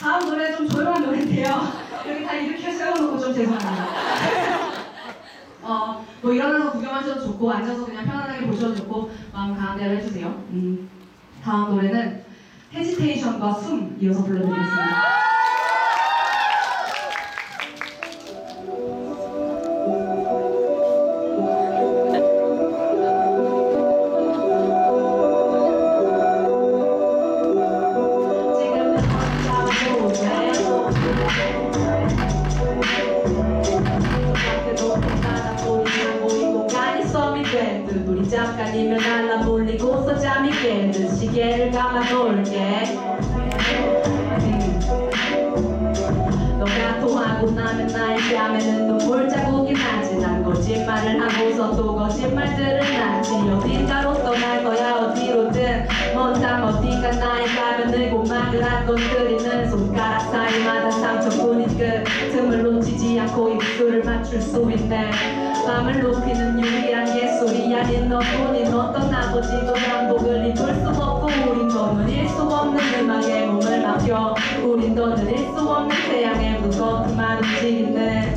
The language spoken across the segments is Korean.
다음 노래 좀 조용한 노래인데요. 여기 다 이렇게 세워놓고 좀 죄송합니다. 어, 뭐 일어나서 구경하셔도 좋고 앉아서 그냥 편안하게 보셔도 좋고 마음 가는 대로 해주세요. 음, 다음 노래는 헤지테이션과 숨 이어서 불러드리겠습니다. 너가 통하고 나면 나의 뺨에는 눈물 자국이 나지 난 거짓말을 하고서 또 거짓말들을 하지 어딘가로 떠날 거야? 어디로든 먼땅 어디가 나의 가면을 고막을 건드리는 손가락 사이마다 상처뿐인 그 틈을 놓치지 않고 입술을 맞출 수 있네 밤을 높이는 유일한 예술이 아닌 너뿐인 어떤 아버지도 양복을 입을 수 없고 우린 더 누릴 수 없는 음악에 몸을 맡겨 우린 더 누릴 수 없는 태양의 무겁기만 움직이네.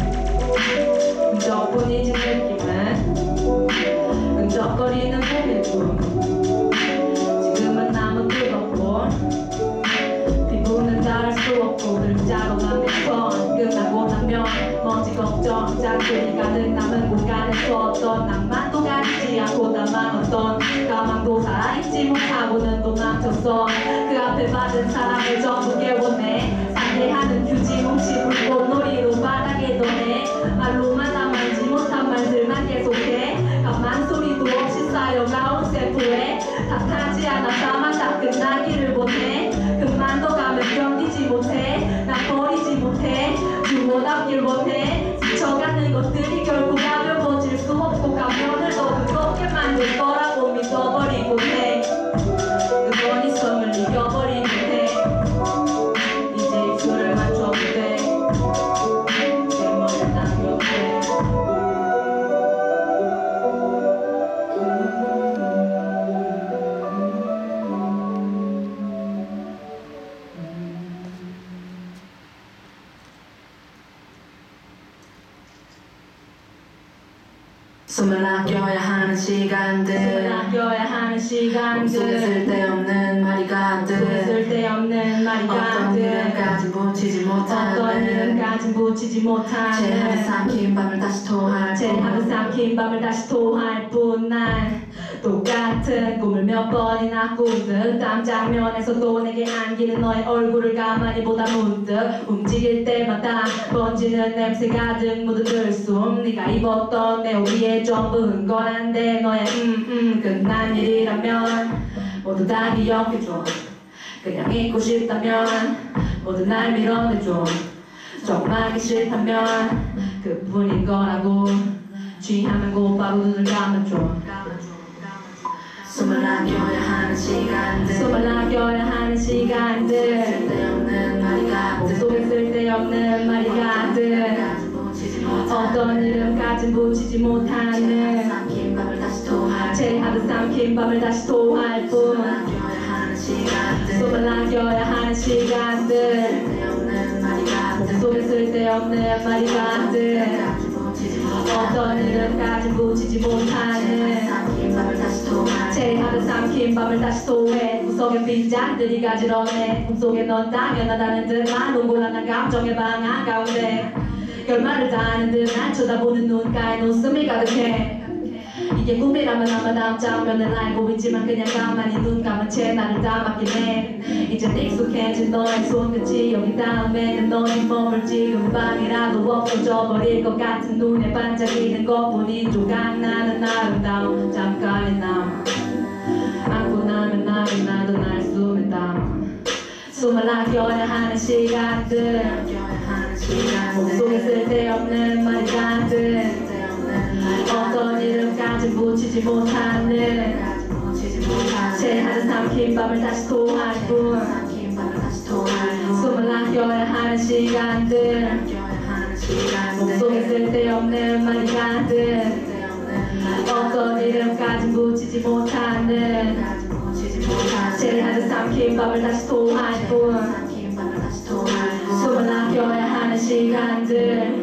흔적뿐이지 느낌은 흔적거리는 고민뿐. 지금은 나무 뜨겁고 피부는 닿을 수 없고 남의 선 끝나고 나면 먼지 걱정 짝들이 가득 남은 공간에서 어떤 낭만도 가리지 않고 남아었던 가망도 살아있지 못하고는 도망쳤어 그 앞에 받은 사랑을 전부 깨워내 상대하는 휴지 뭉치 불꽃 놀이로 바닥에 둬내 말로만 남아있지 못한 말들만 계속해 가만 소리도 없이 쌓여가온 세포에 탓하지 않아 다만 다 끝나기를 원해 그만 더 가면 견디지 못해 못해 주워담길 원해 지쳐가는 것들이 결국 가벼워질 수 없고 가면을 더 무겁게 만들 거라 못하는 이름까지 붙이지 제 하루 못하는 삼킨 밤을 다시 토할 제 하루 뿐. 삼킨 밤을 다시 토할 뿐난 똑같은 꿈을 몇 번이나 꾸듯 땀 장면에서도 내게 안기는 너의 얼굴을 가만히 보다 문득 움직일 때마다 번지는 냄새 가득 묻어들 숨. 네가 입었던 내옷 위에 전부 흥건한데 너의 음음 끝난 일이라면 모두 다 기억해줘. 그냥 잊고 싶다면 모두 날 밀어내줘 정말 싫다면 그뿐인 거라고 취하면 곧바로 눈을 감아줘 숨을 아껴야 하는 시간들. 숨을 아껴야 하는 시간들. 쓸데없는 말이 가득 속에 쓸데없는 말이 못하는 어떤 이름까진 붙이지 못하는 제 하루 삼킨 밤을 다시 토할 뿐 시간들. 숨을 아껴야 하는 시간들. 속에 쓸데없는 말이 못하는 어떤 이름까진 붙이지 못하는 제 하루 삼킨 밤을 다시 토해. 구석에 빈잔들이 가지런해. 꿈속에 넌 당연하다는 듯만 롱골한한 감정의 방 한가운데. 결말을 다하는 듯 난 쳐다보는 눈가에 웃음이 가득해 이게 꿈이라면 아마 다음 장면을 알고 있지만 그냥 가만히 눈 감은 채 나를 담았긴 해 이제 익숙해진 너의 손끝이 여기 다음에는 너의 몸을 지금 밤이라도 없어져 버릴 것 같은 눈에 반짝이는 것뿐인 조각. 나는 아름다움 잠깐의 남 안고 나면 나도 나도 날 숨에 담아. 숨을 아껴야 하는 시간들. 목속에 쓸데없는 말이 말이 어떤 이름까지 묻히지 못하는 새하늘 삼킨 밤을 다시 토할 뿐 숨을 아껴야 하는 시간들 목속에 쓸데없는 말이 가득 어떤 이름까지 묻히지 못하는 새하늘 삼킨 밤을 다시 토할 뿐 숨을 아껴야 하는 시간들.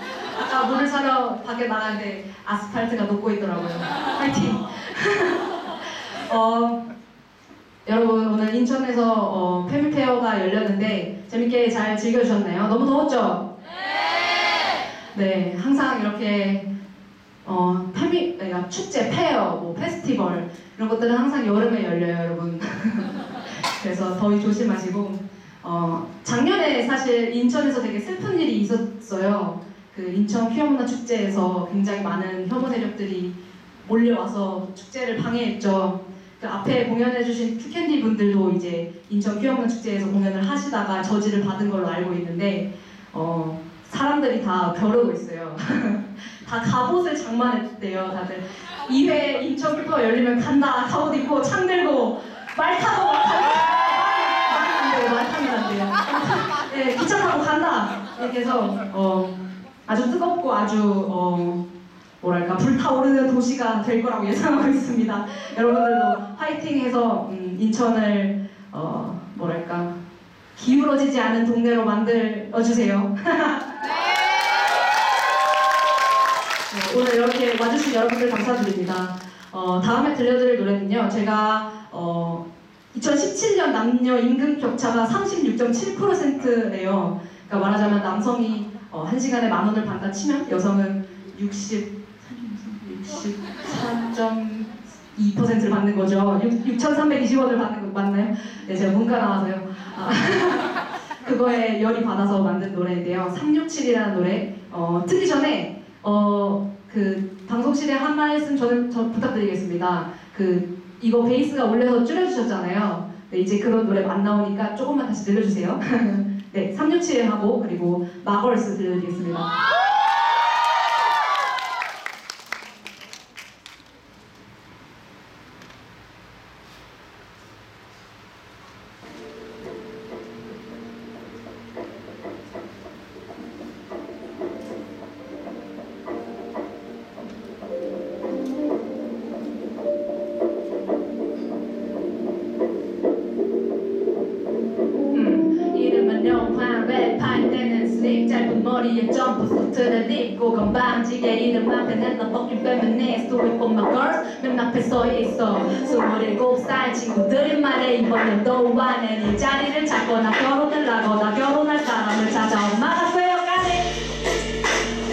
아까 물을 사러 밖에 나가는데 아스팔트가 녹고 있더라고요. 파이팅! 어, 여러분 오늘 인천에서 어, 패밀페어가 열렸는데 재밌게 잘 즐겨주셨나요? 너무 더웠죠? 네, 항상 이렇게 어, 패미, 그러니까 축제, 페어, 뭐 페스티벌 이런 것들은 항상 여름에 열려요, 여러분. 그래서 더위 조심하시고 어, 작년에 사실 인천에서 되게 슬픈 일이 있었어요. 그 인천 퀴어문화 축제에서 굉장히 많은 혐오 세력들이 몰려와서 축제를 방해했죠. 그 앞에 공연해주신 큐캔디 분들도 이제 인천 퀴어문화 축제에서 공연을 하시다가 저지를 받은 걸로 알고 있는데 어, 사람들이 다 벼르고 있어요. 다 갑옷을 장만했대요, 다들. 2회 인천 큐퍼 열리면 간다, 갑옷 입고 창 들고 말 타고 말 타고 말 타면 안 돼요, 말 타면 안 돼요. 네, 기차 타고 간다. 이렇게 해서 어, 아주 뜨겁고 아주 어, 뭐랄까 불타오르는 도시가 될 거라고 예상하고 있습니다. 여러분들도 파이팅해서 음, 인천을 어, 뭐랄까 기울어지지 않은 동네로 만들어 주세요. 네, 오늘 이렇게 와주신 여러분들 감사드립니다. 어, 다음에 들려드릴 노래는요, 제가 어, 2017년 남녀 임금 격차가 36.7%래요. 그러니까 말하자면 남성이 어, 1시간에 만 원을 받다 치면 여성은 60, 64.2%를 받는 거죠. 6, 6,320원을 받는 거 맞나요? 네, 제가 문과 나와서요. 아, 그거에 열이 받아서 만든 노래인데요. 367이라는 노래. 어, 듣기 전에 어, 그 방송실에 한 말씀 저는 저 부탁드리겠습니다. 그 이거 베이스가 올려서 줄여주셨잖아요. 네, 이제 그런 노래 안 나오니까 조금만 다시 늘려주세요. 네, 367 하고 그리고 마걸스 들려드리겠습니다. 점프수트를 입고 건방지게 이름 앞에 낸다 fucking feminist Do it for my girls 맨 앞에 서있어 27살 친구들이 말해 이번 연도 안에 네 자리를 잡거나 결혼을 하거나 결혼할 사람을 찾아 엄마가 되어가네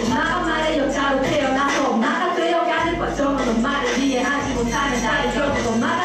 엄마가 말해 여자로 태어나서 엄마가 되어가는 과정은 엄마를 이해하지 못하는 나의 결국 엄마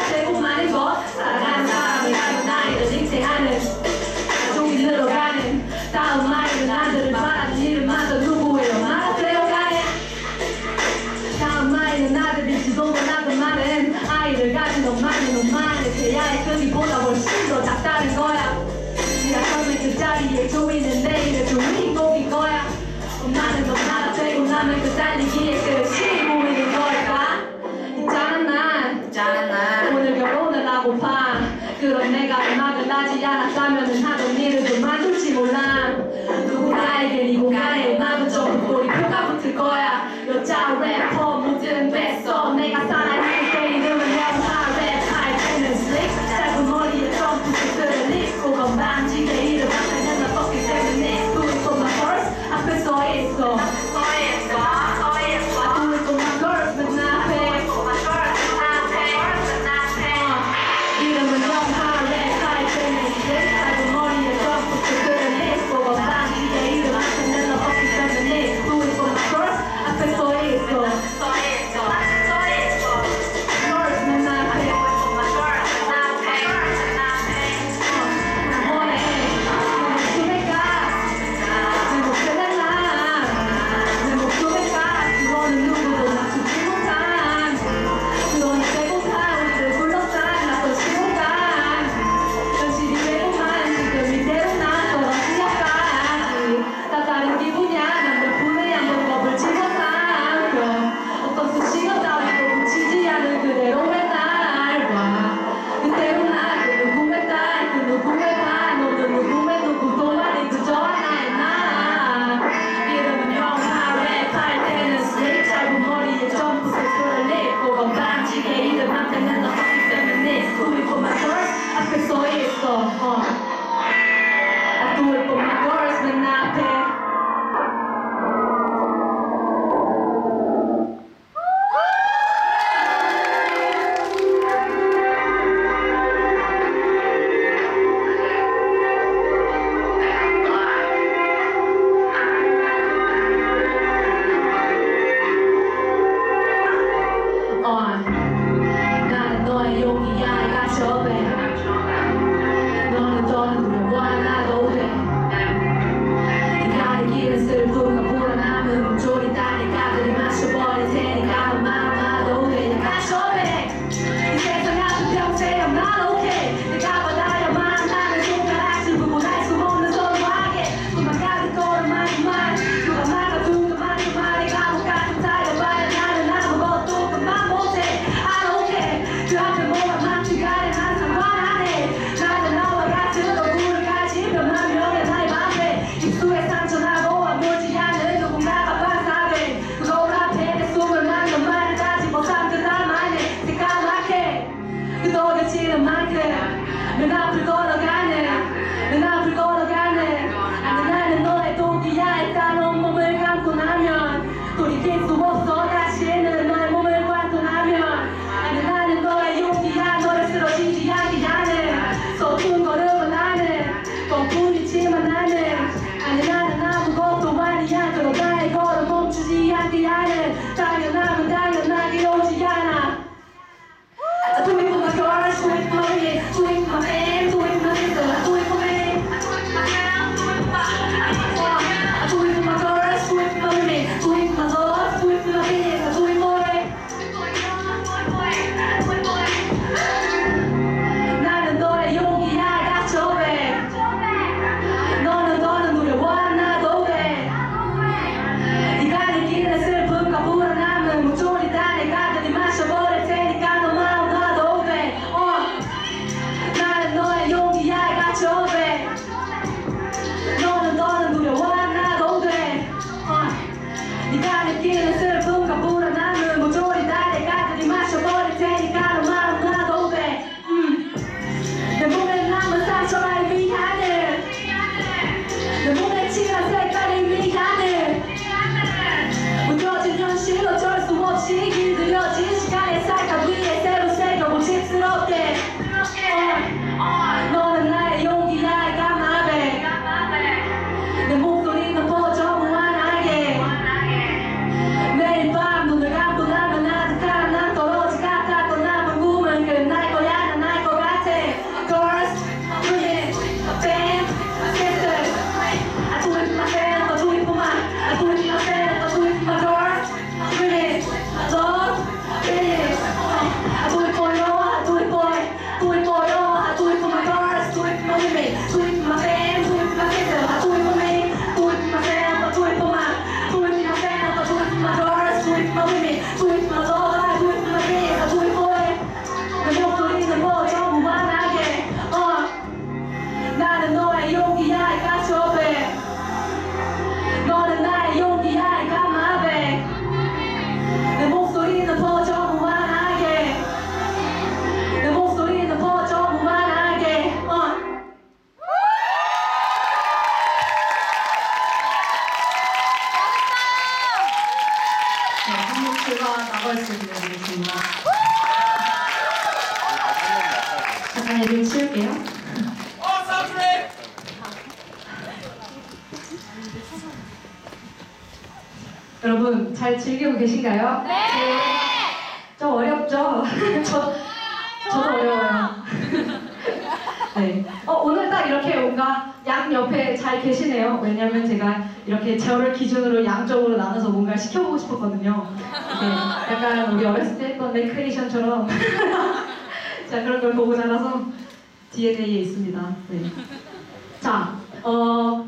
네. 어, 오늘 딱 이렇게 뭔가 양 옆에 잘 계시네요. 왜냐면 제가 이렇게 제어를 기준으로 양쪽으로 나눠서 뭔가 시켜보고 싶었거든요. 네. 약간 우리 어렸을 때 했던 레크리에이션처럼. 자, 그런 걸 보고 자라서 DNA에 있습니다. 네. 자, 어,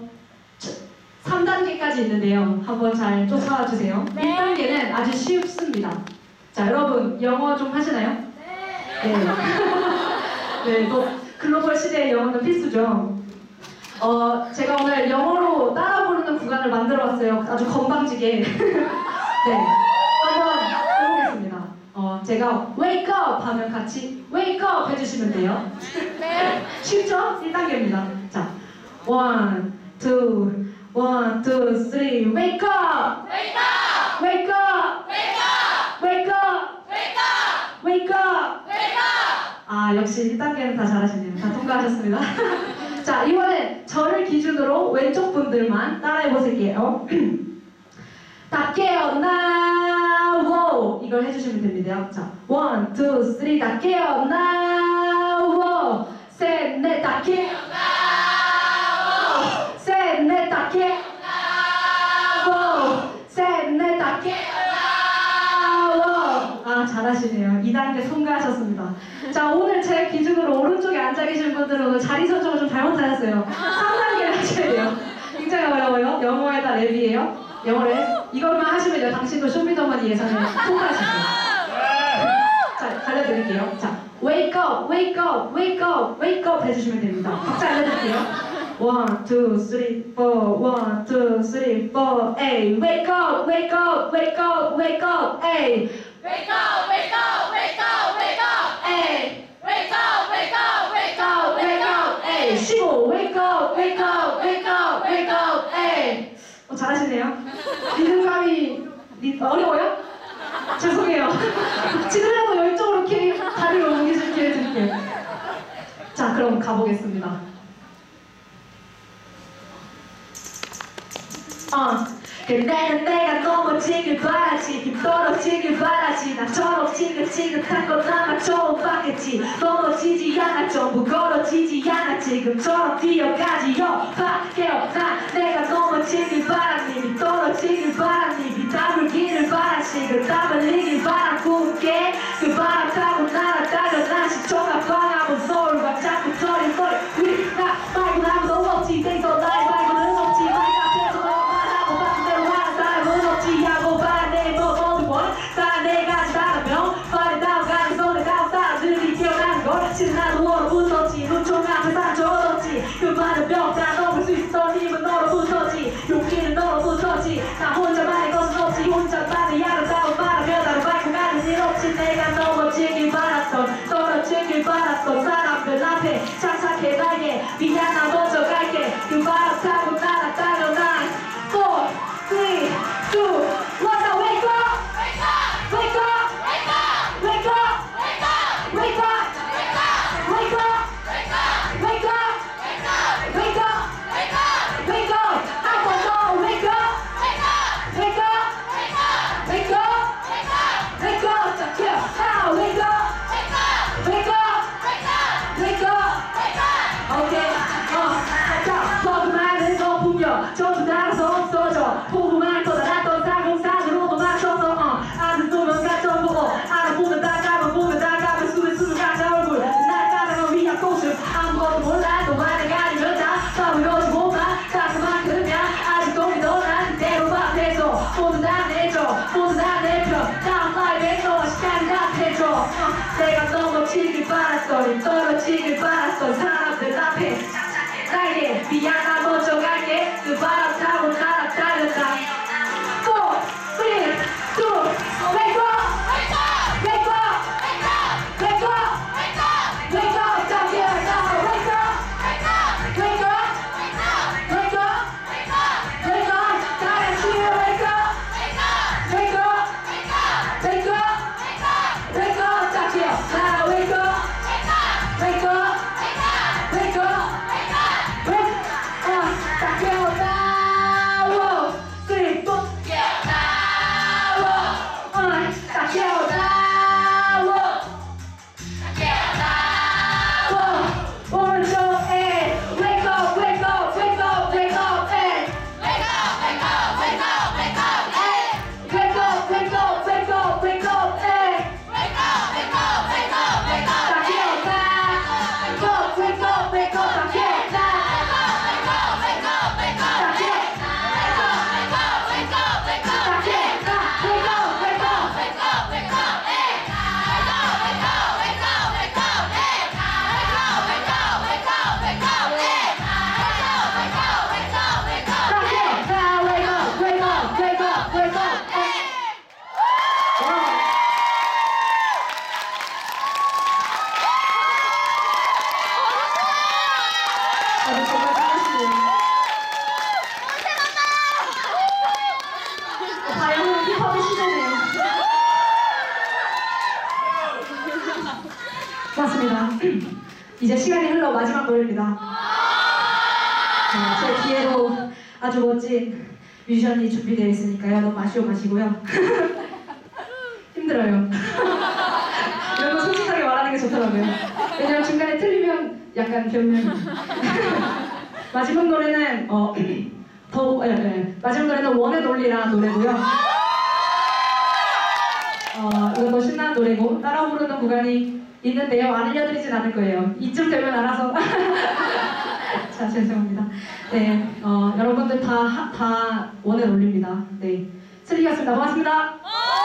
3단계까지 있는데요. 한번 잘 쫓아와 주세요. 네. 1단계는 아주 쉽습니다. 자, 여러분, 영어 좀 하시나요? 네. 네. 네, 또 글로벌 시대의 영어는 필수죠. 어, 제가 오늘 영어로 따라 부르는 구간을 만들어 왔어요. 아주 건방지게. 네. 한번 해보겠습니다. 어, 제가 wake up 하면 같이 wake up 해주시면 돼요. 네. 쉽죠? 1단계입니다. 자, 1, 2, 1, two, one, wake up! Wake up! 역시 1단계는 다 잘하시네요. 다 통과하셨습니다. 자, 이번에 저를 기준으로 왼쪽 분들만 따라해 보실게요. 닦게요, 나, 워! 이걸 해주시면 됩니다. 자, one, two, three, 닦게요, 나, 워! 셋, 넷, 닦게요, 나, 워! 셋, 넷, 닦게요, 나, 워! 셋, 넷, 닦게요, 나, 워! 아, 잘하시네요. 2단계 통과하셨습니다. 제 기준으로 오른쪽에 앉아 계신 분들은 오늘 자리 선정을 좀 잘못하셨어요. 3단계를 하셔야 돼요. 굉장히 어려워요. 영어에 다 랩이에요. 영어 랩. 이것만 하시면 요. 당신도 쇼미더머니 예선에 통과하실 거예요. 자, 알려드릴게요. 자, wake up, wake up, wake up, wake up 해주시면 됩니다. 박자 알려드릴게요. One, two, three, four. One, two, three, four. Hey, wake up, wake up, wake up, wake up. Hey, Wake up, wake up, wake up, wake up. hey, Wake up, wake up, wake up, wake up. 쉬고, wake up, wake up, wake up, wake up. Hey. 어, 잘하시네요. 리듬감이 리- 어려워요? 죄송해요. 지금이라도 열정으로 이렇게 다리를 옮기실 기회 드릴게요. 자, 그럼 가보겠습니다. 어. 그때는 내가 넘어지길 바라지 떨어지길 바라지. 나처럼 지긋지긋한 건 아마 처음 봤겠지. 넘어지지 않아 전부 걸어지지 않아 지금처럼 뛰어가지요. 밖에요 나 내가 넘어지길 바라니 떨어지길 바라니 비타불기를 바라지. 그 땀을 흘리길 바라 굳게. 그 바람 타고 날아 시간이 준비되어 있으니까요. 너무 아쉬워 마시고요. 힘들어요. 이런 거 솔직하게 말하는 게 좋더라고요. 왜냐면 중간에 틀리면 약간 변명. 마지막 노래는 어, 더 예, 예. 마지막 노래는 원의 논리라는 노래고요. 어, 이것도 신나는 노래고 따라 부르는 구간이 있는데요. 안 알려드리진 않을 거예요. 이쯤 되면 알아서. 자 죄송합니다. 네, 어, 여러분들 다, 다 원에 올립니다. 네. 슬리였습니다. 고맙습니다. 어!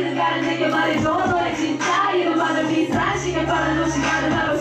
Ainda nega mais onze, olha que tá indo para mim, traz que para não chegar na